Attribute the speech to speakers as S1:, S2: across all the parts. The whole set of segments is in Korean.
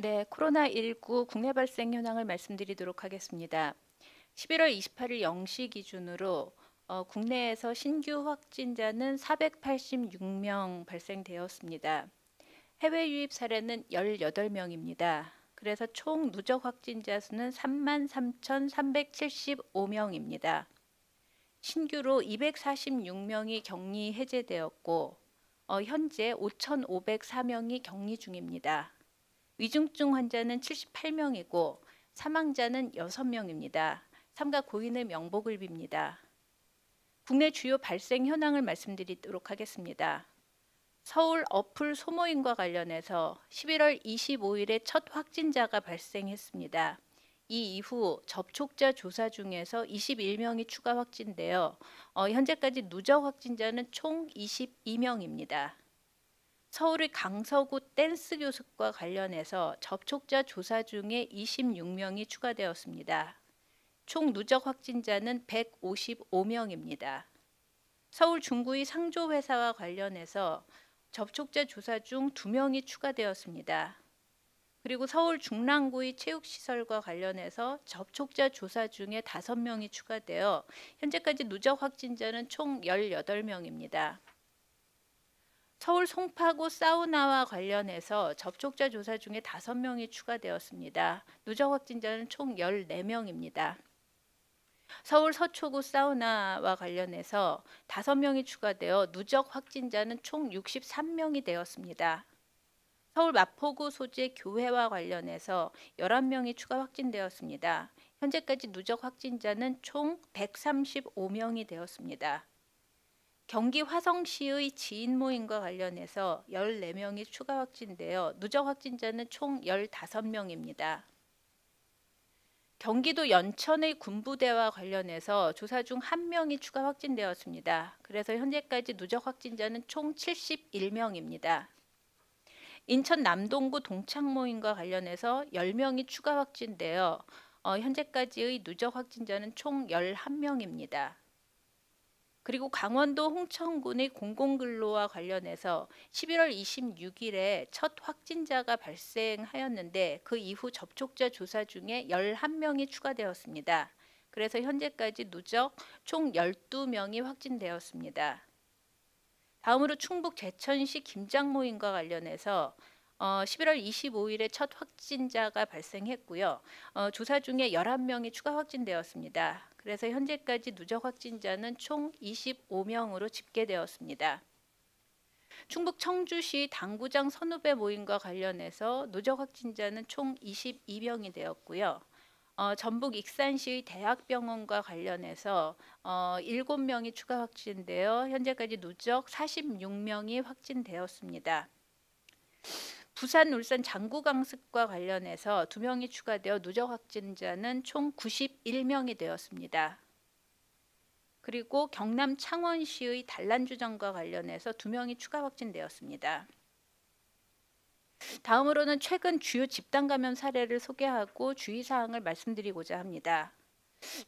S1: 네, 코로나19 국내 발생 현황을 말씀드리도록 하겠습니다. 11월 28일 0시 기준으로 어, 국내에서 신규 확진자는 486명 발생되었습니다. 해외 유입 사례는 18명입니다. 그래서 총 누적 확진자 수는 33,375명입니다. 신규로 246명이 격리 해제되었고 어, 현재 5,504명이 격리 중입니다. 위중증 환자는 78명이고 사망자는 6명입니다. 삼가 고인의 명복을 빕니다. 국내 주요 발생 현황을 말씀드리도록 하겠습니다. 서울 어플 소모임과 관련해서 11월 25일에 첫 확진자가 발생했습니다. 이 이후 접촉자 조사 중에서 21명이 추가 확진되어 어, 현재까지 누적 확진자는 총 22명입니다. 서울의 강서구 댄스 교습과 관련해서 접촉자 조사 중에 26명이 추가되었습니다. 총 누적 확진자는 155명입니다. 서울 중구의 상조 회사와 관련해서 접촉자 조사 중 2명이 추가되었습니다. 그리고 서울 중랑구의 체육시설과 관련해서 접촉자 조사 중에 5명이 추가되어 현재까지 누적 확진자는 총 18명입니다. 서울 송파구 사우나와 관련해서 접촉자 조사 중에 5명이 추가되었습니다. 누적 확진자는 총 14명입니다. 서울 서초구 사우나와 관련해서 5명이 추가되어 누적 확진자는 총 63명이 되었습니다. 서울 마포구 소재 교회와 관련해서 11명이 추가 확진되었습니다. 현재까지 누적 확진자는 총 135명이 되었습니다. 경기 화성시의 지인 모임과 관련해서 14명이 추가 확진되어 누적 확진자는 총 15명입니다. 경기도 연천의 군부대와 관련해서 조사 중 한 명이 추가 확진되었습니다. 그래서 현재까지 누적 확진자는 총 71명입니다. 인천 남동구 동창 모임과 관련해서 10명이 추가 확진되어 어, 현재까지의 누적 확진자는 총 11명입니다. 그리고 강원도 홍천군의 공공근로와 관련해서 11월 26일에 첫 확진자가 발생하였는데 그 이후 접촉자 조사 중에 11명이 추가되었습니다. 그래서 현재까지 누적 총 12명이 확진되었습니다. 다음으로 충북 제천시 김장 모임과 관련해서 어, 11월 25일에 첫 확진자가 발생했고요. 어, 조사 중에 11명이 추가 확진되었습니다. 그래서 현재까지 누적 확진자는 총 25명으로 집계되었습니다. 충북 청주시 당구장 선후배 모임과 관련해서 누적 확진자는 총 22명이 되었고요. 어, 전북 익산시의 대학병원과 관련해서 어, 7명이 추가 확진되어 현재까지 누적 46명이 확진되었습니다. 부산, 울산 장구 강습과 관련해서 두 명이 추가되어 누적 확진자는 총 91명이 되었습니다. 그리고 경남 창원시의 단란주점과 관련해서 두 명이 추가 확진되었습니다. 다음으로는 최근 주요 집단 감염 사례를 소개하고 주의 사항을 말씀드리고자 합니다.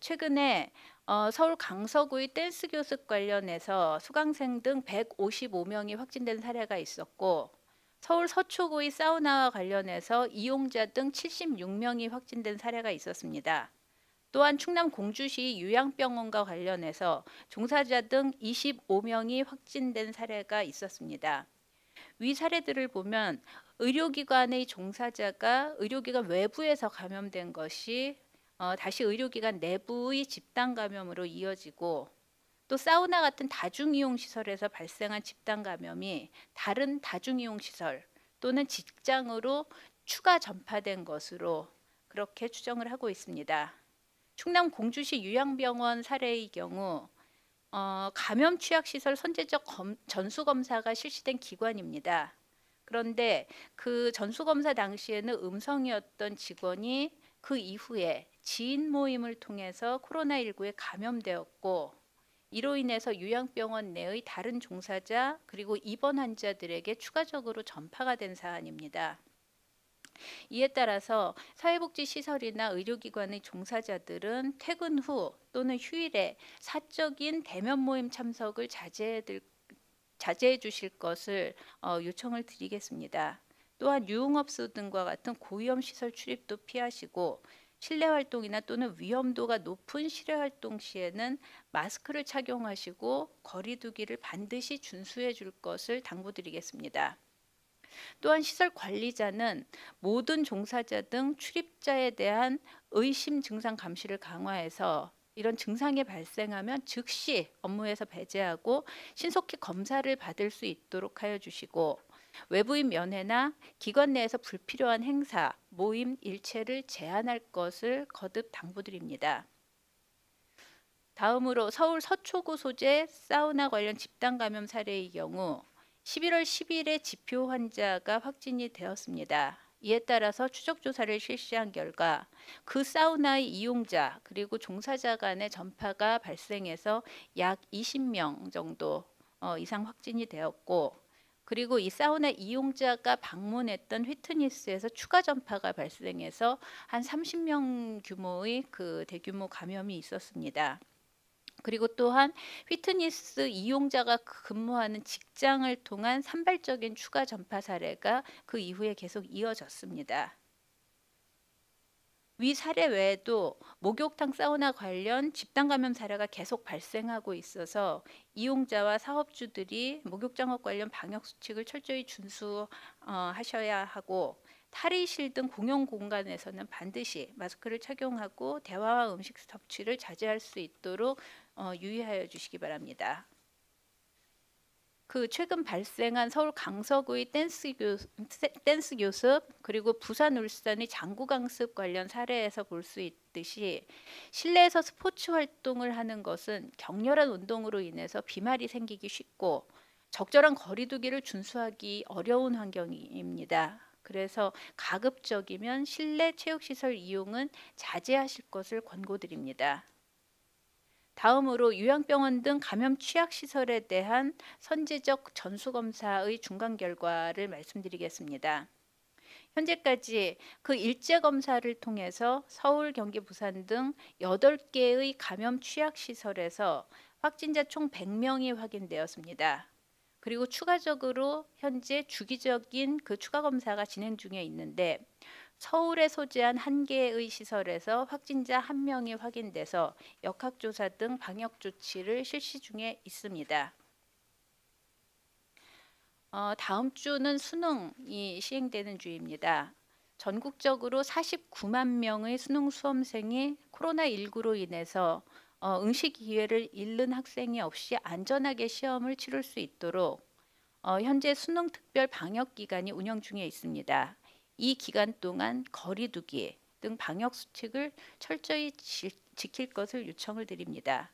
S1: 최근에 어, 서울 강서구의 댄스 교습 관련해서 수강생 등 155명이 확진된 사례가 있었고 서울 서초구의 사우나와 관련해서 이용자 등 76명이 확진된 사례가 있었습니다. 또한 충남 공주시 요양병원과 관련해서 종사자 등 25명이 확진된 사례가 있었습니다. 위 사례들을 보면 의료기관의 종사자가 의료기관 외부에서 감염된 것이 어, 다시 의료기관 내부의 집단 감염으로 이어지고 또 사우나 같은 다중 이용 시설에서 발생한 집단 감염이 다른 다중 이용 시설 또는 직장으로 추가 전파된 것으로 그렇게 추정을 하고 있습니다. 충남 공주시 요양병원 사례의 경우 어, 감염 취약 시설 선제적 검, 전수 검사가 실시된 기관입니다. 그런데 그 전수 검사 당시에는 음성이었던 직원이 그 이후에 지인 모임을 통해서 코로나19에 감염되었고 이로 인해서 요양병원 내의 다른 종사자 그리고 입원 환자들에게 추가적으로 전파가 된 사안입니다. 이에 따라서 사회복지시설이나 의료기관의 종사자들은 퇴근 후 또는 휴일에 사적인 대면 모임 참석을 자제해, 주실 것을 어, 요청을 드리겠습니다. 또한 유흥업소 등과 같은 고위험 시설 출입도 피하시고 실내 활동이나 또는 위험도가 높은 실외 활동 시에는 마스크를 착용하시고 거리두기를 반드시 준수해 줄 것을 당부드리겠습니다. 또한 시설 관리자는 모든 종사자 등 출입자에 대한 의심 증상 감시를 강화해서 이런 증상이 발생하면 즉시 업무에서 배제하고 신속히 검사를 받을 수 있도록 하여 주시고 외부인 면회나 기관 내에서 불필요한 행사, 모임 일체를 제한할 것을 거듭 당부드립니다. 다음으로 서울 서초구 소재 사우나 관련 집단 감염 사례의 경우 11월 10일에 지표 환자가 확진이 되었습니다. 이에 따라서 추적 조사를 실시한 결과 그 사우나의 이용자 그리고 종사자 간의 전파가 발생해서 약 20명 정도 어, 이상 확진이 되었고 그리고 이 사우나 이용자가 방문했던 휘트니스에서 추가 전파가 발생해서 한 30명 규모의 그 대규모 감염이 있었습니다. 그리고 또한 휘트니스 이용자가 근무하는 직장을 통한 산발적인 추가 전파 사례가 그 이후에 계속 이어졌습니다. 위 사례 외에도 목욕탕 사우나 관련 집단 감염 사례가 계속 발생하고 있어서 이용자와 사업주들이 목욕장업 관련 방역 수칙을 철저히 준수하셔야 하고 탈의실 등 공용 공간에서는 반드시 마스크를 착용하고 대화와 음식 섭취를 자제할 수 있도록 어, 유의하여 주시기 바랍니다. 그 최근 발생한 서울 강서구의 댄스, 교습, 댄스 교습 그리고 부산 울산의 장구 강습 관련 사례에서 볼 수 있듯이 실내에서 스포츠 활동을 하는 것은 격렬한 운동으로 인해서 비말이 생기기 쉽고 적절한 거리두기를 준수하기 어려운 환경입니다. 그래서 가급적이면 실내 체육시설 이용은 자제하실 것을 권고드립니다. 다음으로 요양병원 등 감염 취약 시설에 대한 선제적 전수 검사의 중간 결과를 말씀드리겠습니다. 현재까지 그 일제 검사를 통해서 서울, 경기, 부산 등 8개의 감염 취약 시설에서 확진자 총 100명이 확인되었습니다. 그리고 추가적으로 현재 주기적인 그 추가 검사가 진행 중에 있는데 서울에 소재한 한 개의 시설에서 확진자 한 명이 확인돼서 역학조사 등 방역 조치를 실시 중에 있습니다. 어, 다음 주는 수능이 시행되는 주입니다. 전국적으로 49만 명의 수능 수험생이 코로나19로 인해서 어, 응시 기회를 잃는 학생이 없이 안전하게 시험을 치를 수 있도록 어, 현재 수능 특별 방역 기간이 운영 중에 있습니다. 이 기간 동안 거리두기 등 방역 수칙을 철저히 지, 지킬 것을 요청을 드립니다.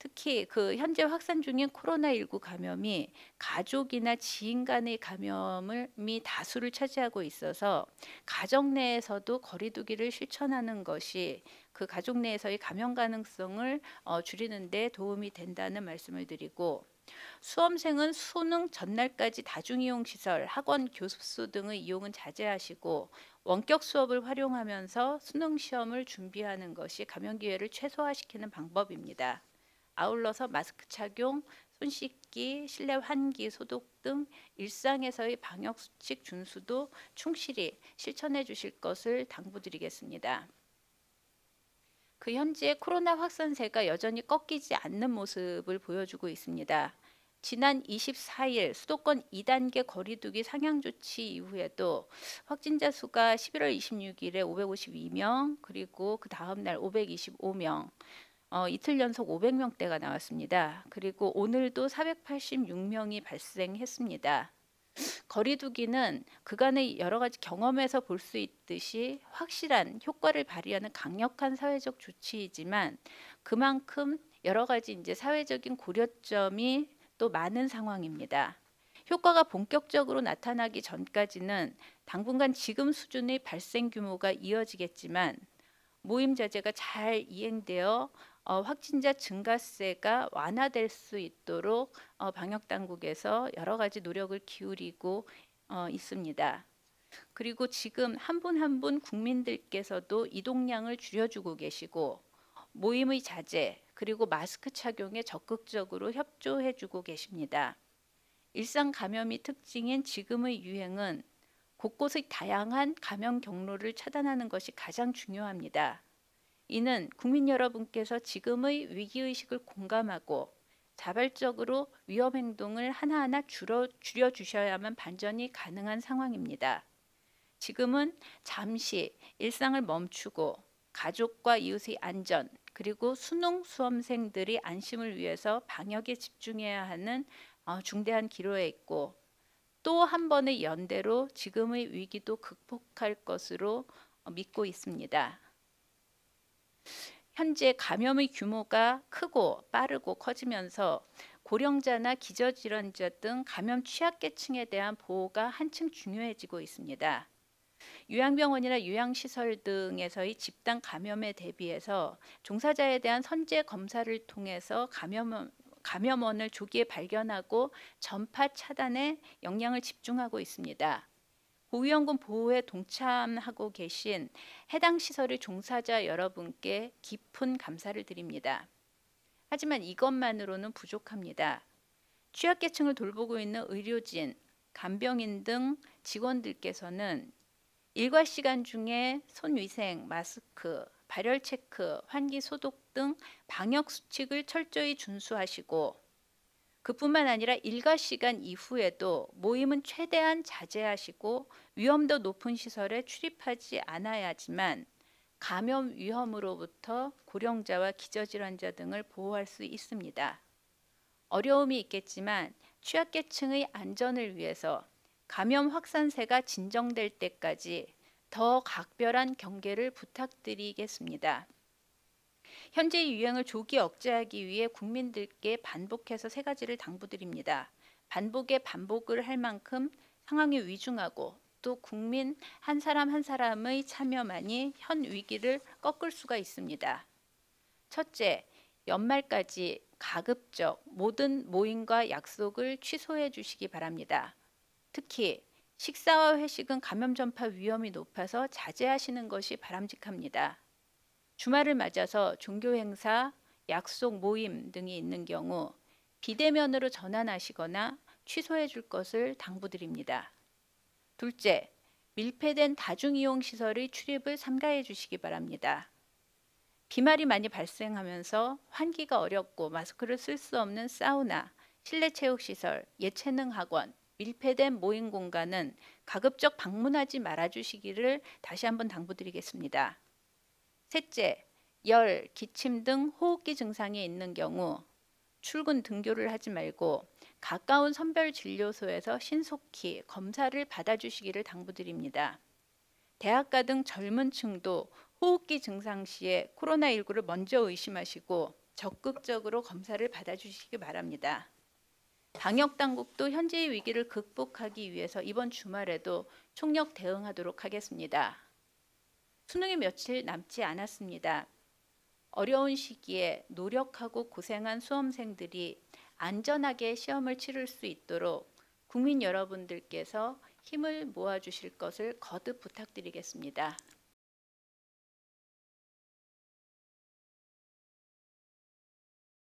S1: 특히 그 현재 확산 중인 코로나19 감염이 가족이나 지인 간의 감염이 다수를 차지하고 있어서 가정 내에서도 거리두기를 실천하는 것이 그 가족 내에서의 감염 가능성을 어, 줄이는 데 도움이 된다는 말씀을 드리고 수험생은 수능 전날까지 다중이용 시설, 학원 교습소 등의 이용은 자제하시고 원격 수업을 활용하면서 수능 시험을 준비하는 것이 감염 기회를 최소화시키는 방법입니다. 아울러서 마스크 착용, 손 씻기, 실내 환기, 소독 등 일상에서의 방역 수칙 준수도 충실히 실천해 주실 것을 당부드리겠습니다. 그 현재 코로나 확산세가 여전히 꺾이지 않는 모습을 보여주고 있습니다. 지난 24일 수도권 2단계 거리두기 상향 조치 이후에도 확진자 수가 11월 26일에 552명 그리고 그 다음 날 525명 어, 이틀 연속 500명대가 나왔습니다. 그리고 오늘도 486명이 발생했습니다. 거리두기는 그간의 여러 가지 경험에서 볼 수 있듯이 확실한 효과를 발휘하는 강력한 사회적 조치이지만 그만큼 여러 가지 이제 사회적인 고려점이 또 많은 상황입니다. 효과가 본격적으로 나타나기 전까지는 당분간 지금 수준의 발생 규모가 이어지겠지만 모임 자제가 잘 이행되어 어, 확진자 증가세가 완화될 수 있도록 어, 방역 당국에서 여러 가지 노력을 기울이고 어, 있습니다. 그리고 지금 한 분 한 분 국민들께서도 이동량을 줄여주고 계시고 모임의 자제 그리고 마스크 착용에 적극적으로 협조해주고 계십니다. 일상 감염이 특징인 지금의 유행은 곳곳의 다양한 감염 경로를 차단하는 것이 가장 중요합니다. 이는 국민 여러분께서 지금의 위기의식을 공감하고 자발적으로 위험 행동을 하나하나 줄여, 줄여주셔야만 반전이 가능한 상황입니다. 지금은 잠시 일상을 멈추고 가족과 이웃의 안전 그리고 수능 수험생들이 안심을 위해서 방역에 집중해야 하는 어, 중대한 기로에 있고 또 한 번의 연대로 지금의 위기도 극복할 것으로 어, 믿고 있습니다. 현재 감염의 규모가 크고 빠르고 커지면서 고령자나 기저질환자 등 감염 취약계층에 대한 보호가 한층 중요해지고 있습니다. 요양병원이나 요양시설 등에서의 집단 감염에 대비해서 종사자에 대한 선제 검사를 통해서 감염 감염원을 조기에 발견하고 전파 차단에 역량을 집중하고 있습니다. 고위험군 보호에 동참하고 계신 해당 시설의 종사자 여러분께 깊은 감사를 드립니다. 하지만 이것만으로는 부족합니다. 취약계층을 돌보고 있는 의료진, 간병인 등 직원들께서는 일과 시간 중에 손위생, 마스크, 발열 체크, 환기 소독 등 방역 수칙을 철저히 준수하시고 그뿐만 아니라 일과 시간 이후에도 모임은 최대한 자제하시고 위험도 높은 시설에 출입하지 않아야지만 감염 위험으로부터 고령자와 기저질환자 등을 보호할 수 있습니다. 어려움이 있겠지만 취약계층의 안전을 위해서 감염 확산세가 진정될 때까지 더 각별한 경계를 부탁드리겠습니다. 현재 유행을 조기 억제하기 위해 국민들께 반복해서 세 가지를 당부드립니다. 반복에 반복을 할 만큼 상황이 위중하고 또 국민 한 사람 한 사람의 참여만이 현 위기를 꺾을 수가 있습니다. 첫째, 연말까지 가급적 모든 모임과 약속을 취소해 주시기 바랍니다. 특히 식사와 회식은 감염 전파 위험이 높아서 자제하시는 것이 바람직합니다. 주말을 맞아서 종교 행사, 약속 모임 등이 있는 경우 비대면으로 전환하시거나 취소해 줄 것을 당부드립니다. 둘째, 밀폐된 다중이용 시설의 출입을 삼가해 주시기 바랍니다. 비말이 많이 발생하면서 환기가 어렵고 마스크를 쓸 수 없는 사우나, 실내 체육 시설, 예체능 학원, 밀폐된 모임 공간은 가급적 방문하지 말아 주시기를 다시 한번 당부드리겠습니다. 셋째, 열, 기침 등 호흡기 증상이 있는 경우 출근 등교를 하지 말고 가까운 선별 진료소에서 신속히 검사를 받아주시기를 당부드립니다. 대학가 등 젊은 층도 호흡기 증상 시에 코로나19를 먼저 의심하시고 적극적으로 검사를 받아주시기 바랍니다. 방역 당국도 현재의 위기를 극복하기 위해서 이번 주말에도 총력 대응하도록 하겠습니다. 수능이 며칠 남지 않았습니다. 어려운 시기에 노력하고 고생한 수험생들이 안전하게 시험을 치를 수 있도록 국민 여러분들께서 힘을 모아 주실 것을 거듭 부탁드리겠습니다.